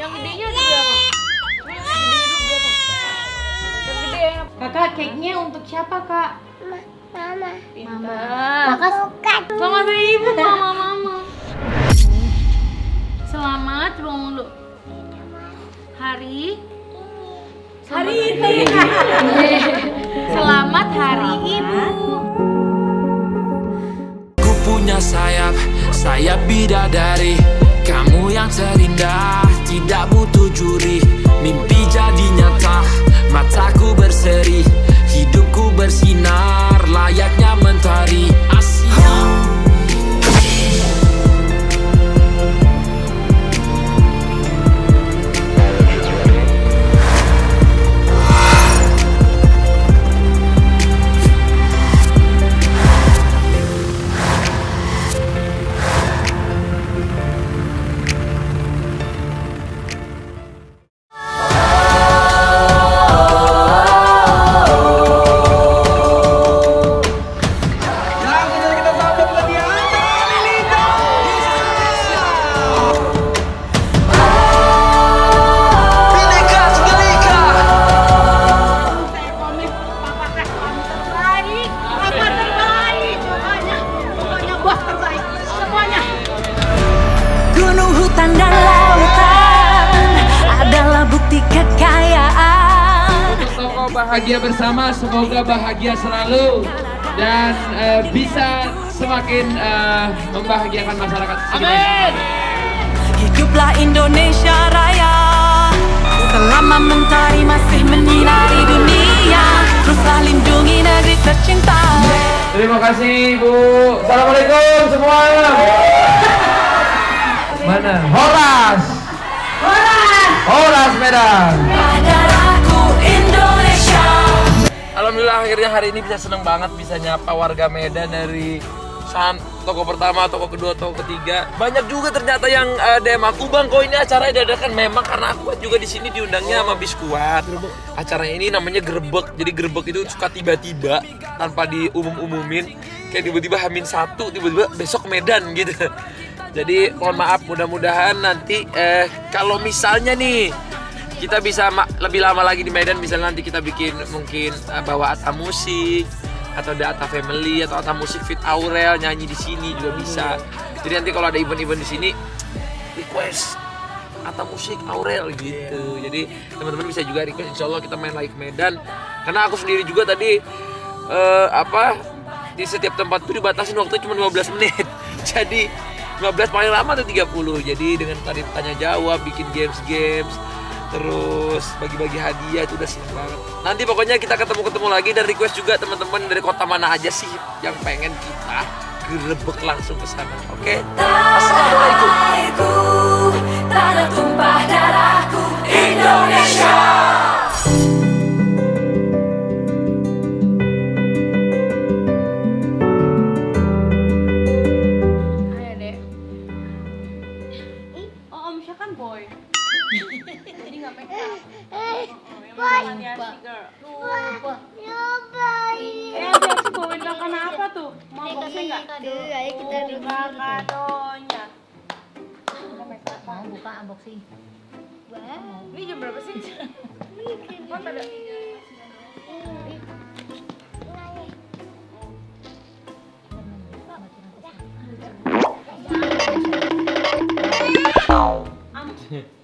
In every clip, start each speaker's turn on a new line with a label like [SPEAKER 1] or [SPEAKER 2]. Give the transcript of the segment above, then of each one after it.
[SPEAKER 1] Yang gedenya ada berapa? Kakak, cake-nya untuk siapa, Kak?
[SPEAKER 2] Mama.
[SPEAKER 1] Pintar.
[SPEAKER 2] Maka bukan.
[SPEAKER 1] Selamat hari ibu, mama, mama. Selamat, coba ngomong dulu. Hari Hari ini. Selamat Hari Ibu.
[SPEAKER 3] Ku punya sayap, sayap bidadari Kamu yang terindah, tidak butuh juri. Mimpi jadi nyata, mataku berseri
[SPEAKER 4] semoga bahagia selalu dan eh, bisa semakin eh, membahagiakan masyarakat. Amin.
[SPEAKER 5] Hiduplah Indonesia Raya Selama mentari masih menyinari dunia Teruslah lindungi negeri tercinta
[SPEAKER 4] Terima kasih Bu. Assalamualaikum semua. Mana? Horas. Horas. Horas Medan.
[SPEAKER 6] Akhirnya hari ini bisa seneng banget bisa nyapa warga Medan dari san toko pertama, toko kedua, toko ketiga. Banyak juga ternyata yang eh, DM aku bang, kok ini acara dadakan memang karena aku kan juga di sini diundangnya sama Biskuat. Acara ini namanya gerbek, jadi gerbek itu suka tiba-tiba tanpa diumum-umumin. Kayak tiba-tiba Hamin satu, tiba-tiba besok Medan gitu. Jadi mohon maaf, mudah-mudahan nanti eh kalau misalnya nih kita bisa lebih lama lagi di Medan misalnya nanti kita bikin mungkin uh, bawa Atta musik atau ada Atta Family atau Atta musik fit Aurel nyanyi di sini juga bisa. Jadi nanti kalau ada event-event di sini request Atta musik Aurel gitu. Jadi teman-teman bisa juga request Insya Allah kita main lagi ke Medan. Karena aku sendiri juga tadi eh, apa di setiap tempat itu dibatasin waktu cuma 15 menit. Jadi 15 paling lama tuh 30 jadi dengan tadi tanya jawab bikin games-games terus bagi-bagi hadiah itu udah seneng banget. Nanti pokoknya kita ketemu-ketemu lagi dan request juga teman-teman dari kota mana aja sih yang pengen kita gerebek langsung ke sana oke? Assalamualaikum
[SPEAKER 1] Mau boxing nggak?
[SPEAKER 2] Ayo kita
[SPEAKER 1] kadonya.
[SPEAKER 2] Mau buka unboxing.
[SPEAKER 1] Ini jam berapa sih? Ada?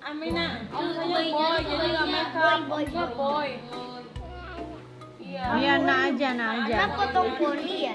[SPEAKER 1] Amina, saya boy, jadi nggak make up. Om saya boy. Iya.
[SPEAKER 7] Iya, nak aja, nak aja.
[SPEAKER 2] Anak potong poni ya?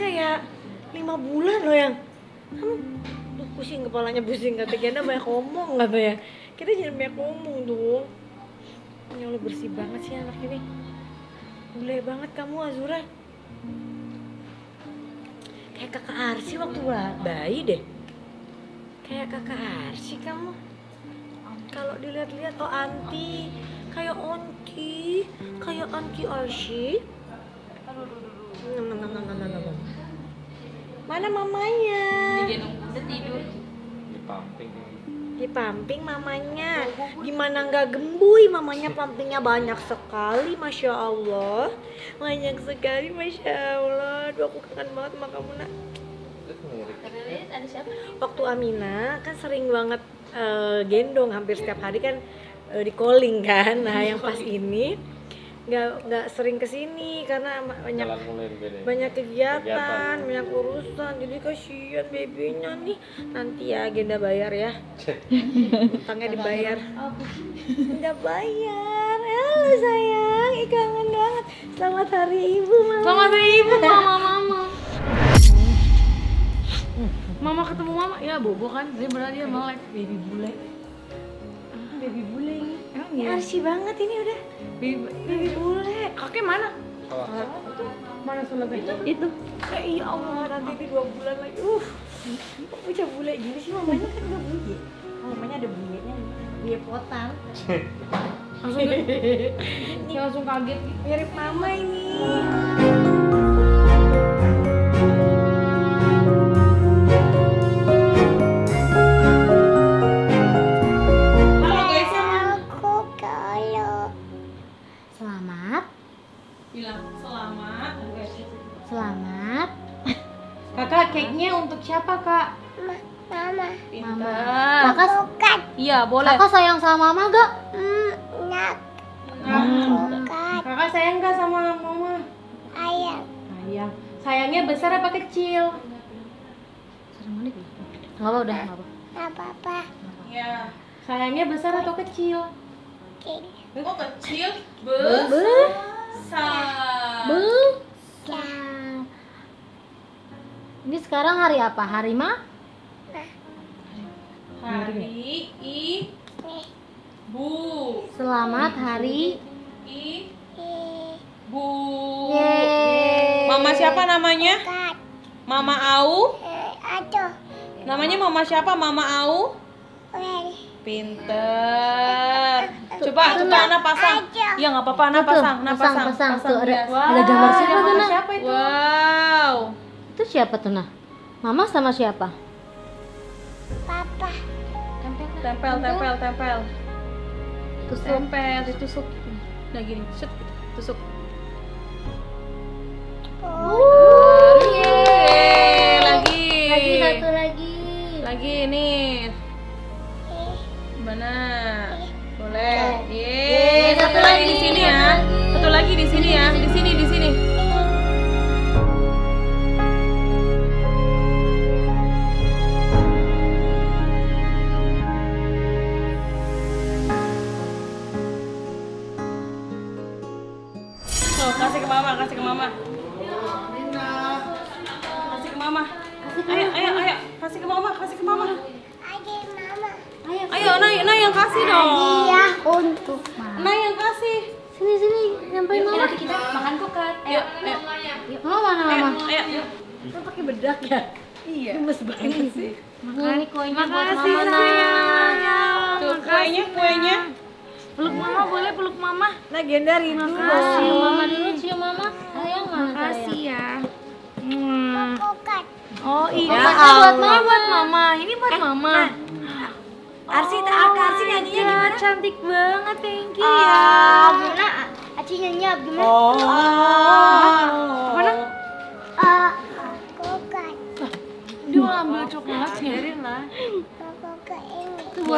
[SPEAKER 7] kayak lima bulan loh yang. Kamu pusing kepalanya pusing kata Genda banyak ngomong kata ya. Kita jangan banyak ngomong dong. Ya Allah bersih banget sih anak ini. Bule banget kamu Azura. Kayak kakak Arsi waktu ba- bayi deh. Kayak kakak Arsi kamu. Kalau dilihat-lihat oh anti, kayak onti, kayak anti Arsi. Mana mamanya?
[SPEAKER 1] Udah tidur.
[SPEAKER 7] Di pamping mamanya. Gimana nggak gembuy? Mamanya pampingnya banyak sekali, masya Allah. Banyak sekali, masya Allah. Aduh aku kangen banget sama kamu nak.
[SPEAKER 1] Terus ada siapa?
[SPEAKER 7] Waktu Amina kan sering banget eh, gendong hampir setiap hari kan eh, di calling kan. Nah yang pas ini nggak nggak sering ke sini karena banyak banyak kegiatan, banyak urusan. Jadi kasihan babynya nih. Nanti ya agenda bayar ya. Utangnya dibayar. Nggak bayar. Halo sayang. Ih, kangen banget. Selamat hari ibu mama.
[SPEAKER 1] Selamat hari ibu mama mama. Mama ketemu mama, ya bobo kan? Dia berarti dia melek. Baby bule. Baby bule ini. Emang
[SPEAKER 7] ini
[SPEAKER 1] iya?
[SPEAKER 7] arsi banget ini udah
[SPEAKER 1] Baby, baby bule. Kakek mana? Mana sulapnya? Itu. Itu.
[SPEAKER 7] Eh, iya Allah nanti ini dua bulan lagi uh kok bisa bule gini sih mamanya kan udah bule Oh, mamanya ada bulenya nih bule potan
[SPEAKER 1] Langsung dia langsung kaget.
[SPEAKER 7] mirip mama ini
[SPEAKER 1] Kakak, cake-nya untuk siapa, Kak?
[SPEAKER 2] Mama
[SPEAKER 1] Pintar.
[SPEAKER 2] Kakak suka
[SPEAKER 1] Iya, boleh.
[SPEAKER 2] Kakak sayang sama mama gak? Hmm, nak Suka
[SPEAKER 1] Kakak sayang gak sama mama?
[SPEAKER 2] ayam
[SPEAKER 1] Sayang. Sayangnya besar apa kecil?
[SPEAKER 2] Gak apa udah gak apa apa-apa
[SPEAKER 1] Iya. Sayangnya besar atau kecil?
[SPEAKER 2] Kek
[SPEAKER 1] Oh, kecil. Besar.
[SPEAKER 2] Besar Sekarang hari apa? Hari ma?
[SPEAKER 1] Hari i bu
[SPEAKER 2] Selamat hari
[SPEAKER 1] i bu.
[SPEAKER 2] Yeay
[SPEAKER 1] Mama siapa namanya? Mama Au.
[SPEAKER 2] Aduh
[SPEAKER 1] Namanya Mama siapa? Mama Au. Pinter. Coba coba Ana pasang. Iya nggak apa-apa Ana
[SPEAKER 2] Tuh,
[SPEAKER 1] pasang. Ana
[SPEAKER 2] pasang,
[SPEAKER 1] pasang.
[SPEAKER 2] pasang. Tuh, ada- ada gambar siapa
[SPEAKER 1] siapa itu? Wow.
[SPEAKER 2] Itu siapa tuh nah? Mama sama siapa?
[SPEAKER 1] Tempel tempel tempel.
[SPEAKER 2] Tusuk
[SPEAKER 1] Tempel ditusuk. Nah gini, set tusuk. Kasih ke mama, kasih ke mama. Kasih ke mama. Ayo, ayo, ayo. Kasih ke mama, kasih ke mama. Ayo, Nay, Nay yang kasih dong.
[SPEAKER 2] Iya untuk mama
[SPEAKER 1] Nay yang kasih.
[SPEAKER 2] Sini sini nyamperin mama
[SPEAKER 1] kita makan kokat. Ayo, ayo.
[SPEAKER 2] Mama mana
[SPEAKER 1] Ayo,
[SPEAKER 2] mama?
[SPEAKER 1] ayo.
[SPEAKER 7] Lu pakai bedak ya iya gemes banget sih
[SPEAKER 2] Ini koinnya buat
[SPEAKER 1] Makasih,
[SPEAKER 2] mama
[SPEAKER 1] sayang.
[SPEAKER 2] nah
[SPEAKER 1] Tuh, kuenya, kuenya.
[SPEAKER 7] Peluk mama boleh peluk mama. Nah Genda rindu
[SPEAKER 2] Cium mama dulu cium mama. Sayang mana
[SPEAKER 7] Makasih
[SPEAKER 2] sayang.
[SPEAKER 7] ya.
[SPEAKER 1] Oh
[SPEAKER 7] ya
[SPEAKER 2] Kokatnya buat mama.
[SPEAKER 7] buat mama. Ini buat mama. Arsi tak Kak Arsi nyanyinya gimana? cantik banget thank you ya.
[SPEAKER 2] Gimana? Aci nyanyi gimana?
[SPEAKER 1] Oh.
[SPEAKER 7] mana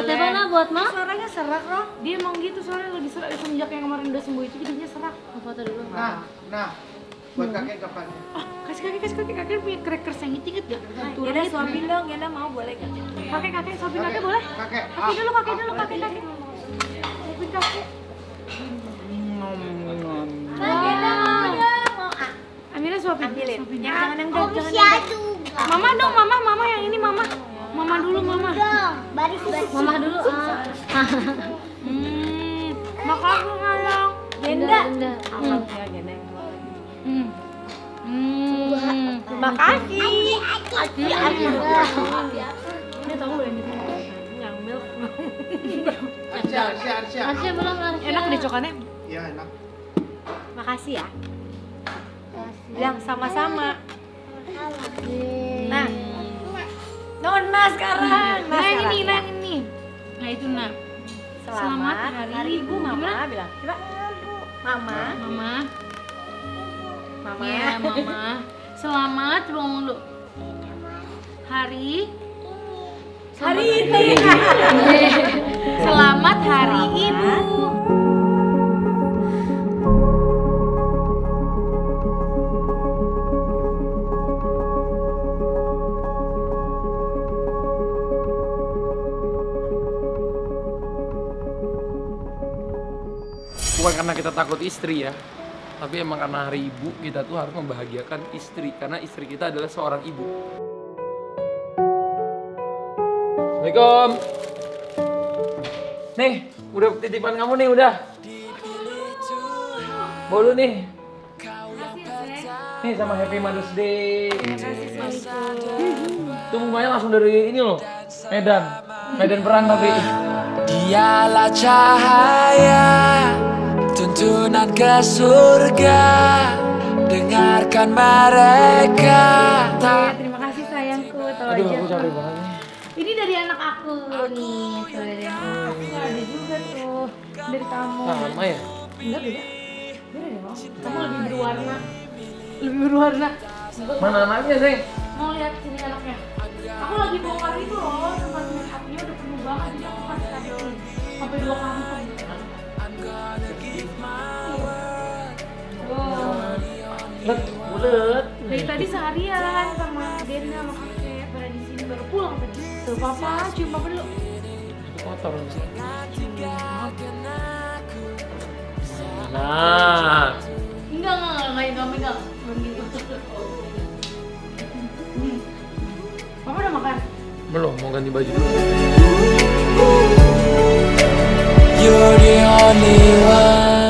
[SPEAKER 7] buat apa iya. lah
[SPEAKER 2] buat mah
[SPEAKER 7] suaranya serak roh dia emang gitu suaranya lebih serak semenjak yang kemarin udah sembuh itu jadinya serak.
[SPEAKER 2] Foto dulu
[SPEAKER 8] nah nah. Buat kakek kapan
[SPEAKER 7] oh kasih kakek kasih kakek. Kakek punya crackers yang itu inget gak turun ya suapin dong. Ya mau? Boleh kakek kakek kakek suapin kakek boleh?
[SPEAKER 8] kakek.
[SPEAKER 7] Kakek dulu kakek ah. dulu kakek kakek. Suapin kakek.
[SPEAKER 2] Kakek ah. ah? Amira suapin.
[SPEAKER 1] pilih Jangan yang dong, jangan yang Mama dong, mama, mama yang ini mama. Mama dulu, mama.
[SPEAKER 2] Dong, baris baris.
[SPEAKER 7] Mama dulu. ah.
[SPEAKER 1] Hmm, makasih sayang.
[SPEAKER 7] Genda. Apa ya Genda yang keluar?
[SPEAKER 1] Hmm. Hmm.
[SPEAKER 7] Makasih.
[SPEAKER 2] Aki, aki.
[SPEAKER 7] Ini tahu yang di.
[SPEAKER 8] Arsya, Arsya, Arsya.
[SPEAKER 7] Arsya belum Arsya.
[SPEAKER 1] Enak deh cokannya.
[SPEAKER 8] Iya enak.
[SPEAKER 7] Makasih ya. Bilang sama-sama. Nah, Nona sekarang.
[SPEAKER 1] Nah,
[SPEAKER 7] sekarang.
[SPEAKER 1] ini, nah yang ini. Nah, itu nah.
[SPEAKER 7] Selamat,
[SPEAKER 1] Selamat
[SPEAKER 7] hari,
[SPEAKER 1] hari
[SPEAKER 7] ibu mama bilang. Coba. Mama.
[SPEAKER 1] Mama.
[SPEAKER 7] Mama.
[SPEAKER 1] Iya, mama. Selamat, coba ngomong dulu. Hari
[SPEAKER 7] Hari ini.
[SPEAKER 1] Selamat Hari Ibu.
[SPEAKER 6] Bukan karena kita takut istri ya tapi emang karena hari ibu kita tuh harus membahagiakan istri karena istri kita adalah seorang ibu. Assalamualaikum. Nih udah titipan kamu nih udah. Bolu nih. Nih sama Happy Mother's Day. Tuh mukanya langsung dari ini loh Medan. Medan perang tapi.
[SPEAKER 3] Dialah cahaya Tuntunan ke surga Dengarkan mereka
[SPEAKER 1] Ya, terima kasih sayangku. Tahu
[SPEAKER 6] aduh
[SPEAKER 1] aja.
[SPEAKER 6] aku capek banget nih
[SPEAKER 1] Ini dari anak aku nih. Tuh dari anak aku. Ada juga tuh dari kamu.
[SPEAKER 6] sama ya
[SPEAKER 1] Enggak beda. Beda Mau. Kamu lebih berwarna. Lebih berwarna.
[SPEAKER 6] mana anaknya sih
[SPEAKER 1] Mau lihat sini anaknya. Aku lagi bongkar itu loh, tempat make upnya udah penuh banget. Jadi aku kasih kasih sampai dua kantong.
[SPEAKER 6] Bulet bulet
[SPEAKER 1] Dari tadi seharian sama Dena sama kakek pada di sini baru pulang tadi. Tuh papa, cium papa dulu.
[SPEAKER 6] kotor nah
[SPEAKER 1] Enggak, enggak, enggak, enggak, enggak. Belum gitu. Papa udah makan?
[SPEAKER 6] belum mau ganti baju dulu
[SPEAKER 3] You're the only one